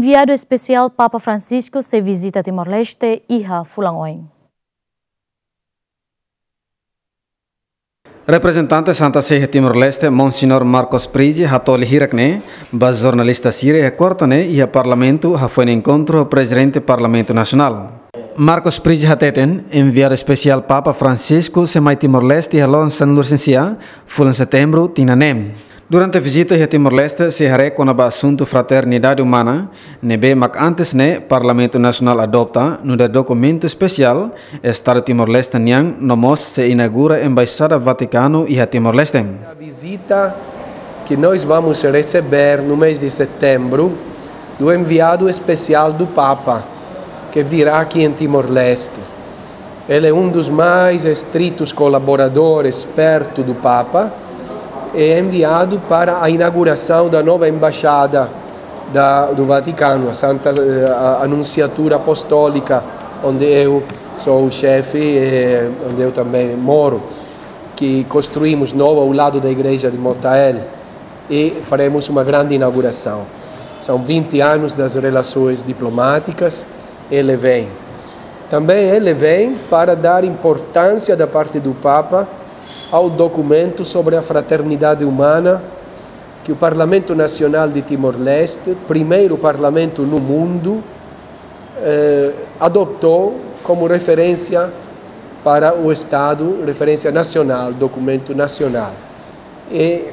enviado especial Papa Francisco se visita Timor-Leste e Fulangoin. Representante Santa Sé Timor-Leste, Monsignor Marcos Prigi, hatoli hirakne, bas jornalista Sire recortane e a parlamento ha foi encontro presidente Parlamento Nacional. Marcos Prigi hateten, enviado especial Papa Francisco se mai Timor-Leste halon San Lucencia, fulan setembro, tinanem. Durante a visita a Timor-Leste, se com o assunto fraternidade humana, nebe mak antes ne Parlamento Nacional adopta no documento especial Estado Timor-Leste niang nomos se inaugura Embaixada Vaticano e a Timor-Leste. A visita que nós vamos receber no mês de setembro do enviado especial do Papa, que virá aqui em Timor-Leste. Ele é um dos mais estritos colaboradores perto do Papa é enviado para a inauguração da nova embaixada da, do Vaticano, a Santa a Anunciatura Apostólica, onde eu sou o chefe e onde eu também moro, que construímos novo ao lado da igreja de Motael e faremos uma grande inauguração. São 20 anos das relações diplomáticas, ele vem. Também ele vem para dar importância da parte do Papa ao documento sobre a fraternidade humana que o Parlamento Nacional de Timor-Leste, primeiro parlamento no mundo, eh, adotou como referência para o Estado, referência nacional, documento nacional. E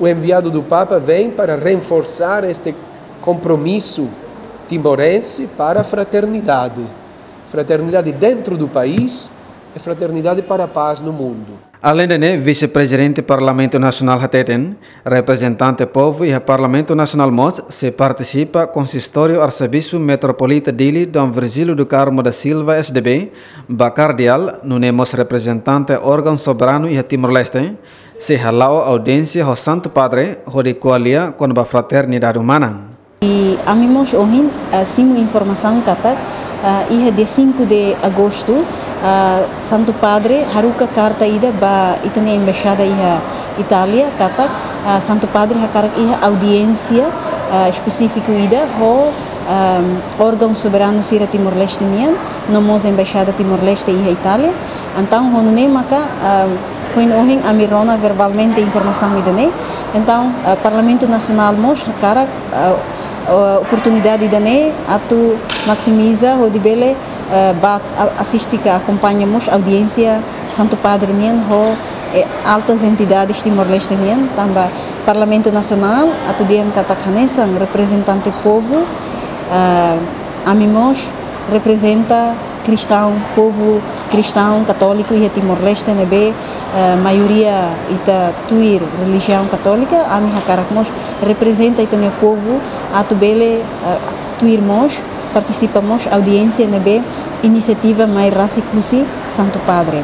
o enviado do Papa vem para reforçar este compromisso timorense para a fraternidade. Fraternidade dentro do país e fraternidade para a paz no mundo. Além de vice-presidente do Parlamento Nacional Hateten, representante povo e o Parlamento Nacional Mos, se participa consistório arcebispo metropolita Dili Dom Virgílio do Carmo da Silva SDB, Bacardial, no nemos representante órgão soberano e Timor-Leste, se halau audiência ao Santo Padre, onde coalia com a fraternidade humana. E amimos ohin, uh, informação katak, uh, ia dia 5 de agosto, Santo Padre haruka carta ida ba itane embaixada iha Itália katak Santo Padre hakarak iha audiência específico ida ho órgão soberano sira Timor-Leste nian nomos embaixada Timor-Leste iha Itália então ho ne maka foi nohin amirona verbalmente informação idane então Parlamento Nacional mos hakarak oportunidade idane atu maximiza ho dibele assiste acompanhamos audiência Santo Padre Nien ho e altas entidades Timor-Leste também Parlamento Nacional atudiem katakhanesan representante povo amimos representa cristão povo cristão católico e Timor-Leste nebe uh, maioria ita tuir religião católica ami representa ita povo atubele tuirmos participamos audiência nebe iniciativa Mai Kusi Santo Padre.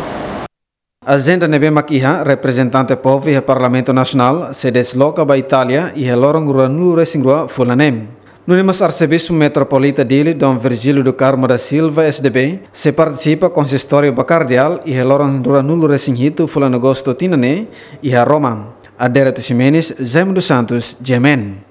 Agenda nebe makiha representante povo e Parlamento Nacional se desloca para Itália e lorong ruanulu resingrua fulanem. Nunemos arcebispo metropolita dele, Dom Virgílio do Carmo da Silva, SDB, se participa consistório bacardial e lorong ruanulu resinghito fulano gosto tinane e a Roma. Adera Ximenes, Zé dos Santos, Gemen.